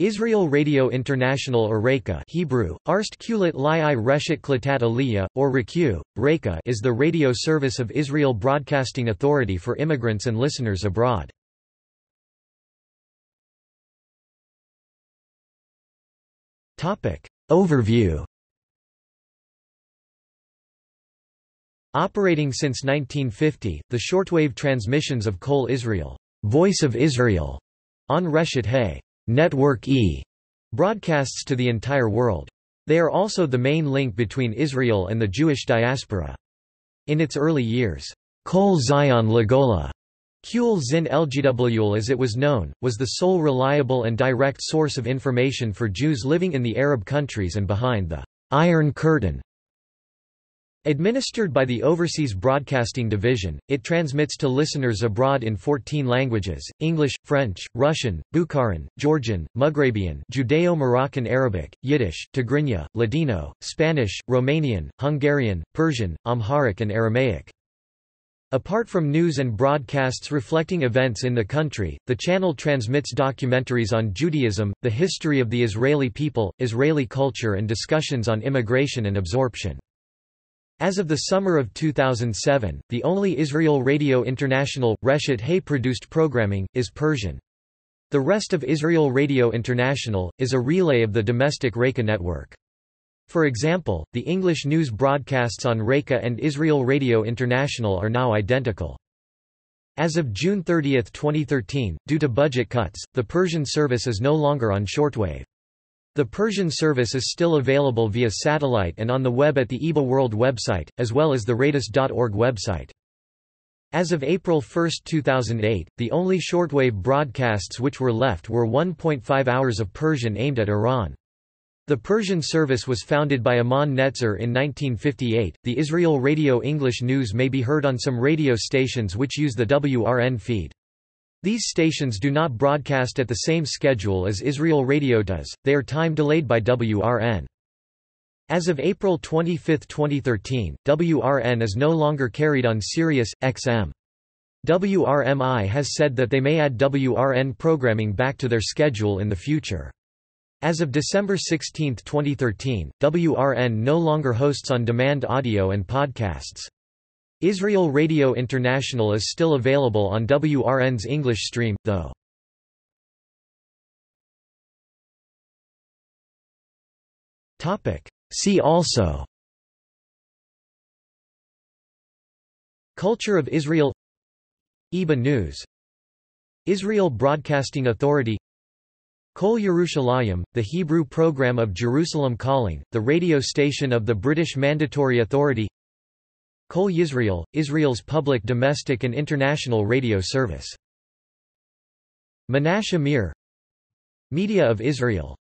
Israel Radio International or Reka Hebrew, Arst Kulit Li'i Reshet Klitat Aliyah, or Reku, Reka is the radio service of Israel Broadcasting Authority for immigrants and listeners abroad. Overview Operating since 1950, the shortwave transmissions of Kol Israel, Voice of Israel, on Reshet Hay Network E broadcasts to the entire world. They are also the main link between Israel and the Jewish diaspora. In its early years, Kol Zion Lagola, Kul Zin Lgwl as it was known, was the sole reliable and direct source of information for Jews living in the Arab countries and behind the Iron Curtain Administered by the Overseas Broadcasting Division, it transmits to listeners abroad in 14 languages, English, French, Russian, Bukharan, Georgian, Mughrabian Judeo-Moroccan Arabic, Yiddish, Tigrinya, Ladino, Spanish, Romanian, Hungarian, Persian, Amharic and Aramaic. Apart from news and broadcasts reflecting events in the country, the channel transmits documentaries on Judaism, the history of the Israeli people, Israeli culture and discussions on immigration and absorption. As of the summer of 2007, the only Israel Radio International, Reshet Hay produced programming, is Persian. The rest of Israel Radio International, is a relay of the domestic Reka network. For example, the English news broadcasts on Reka and Israel Radio International are now identical. As of June 30, 2013, due to budget cuts, the Persian service is no longer on shortwave. The Persian service is still available via satellite and on the web at the IBA World website, as well as the Radis.org website. As of April 1, 2008, the only shortwave broadcasts which were left were 1.5 hours of Persian aimed at Iran. The Persian service was founded by Amnon Netzer in 1958. The Israel Radio English News may be heard on some radio stations which use the WRN feed. These stations do not broadcast at the same schedule as Israel Radio does, they are time delayed by WRN. As of April 25, 2013, WRN is no longer carried on Sirius, XM. WRMI has said that they may add WRN programming back to their schedule in the future. As of December 16, 2013, WRN no longer hosts on-demand audio and podcasts. Israel Radio International is still available on WRN's English stream, though. See also. Culture of Israel. IBA News. Israel Broadcasting Authority. Kol Yerushalayim, the Hebrew program of Jerusalem Calling, the radio station of the British Mandatory Authority Kol Yisrael, Israel's public domestic and international radio service. Menashe Amir Media of Israel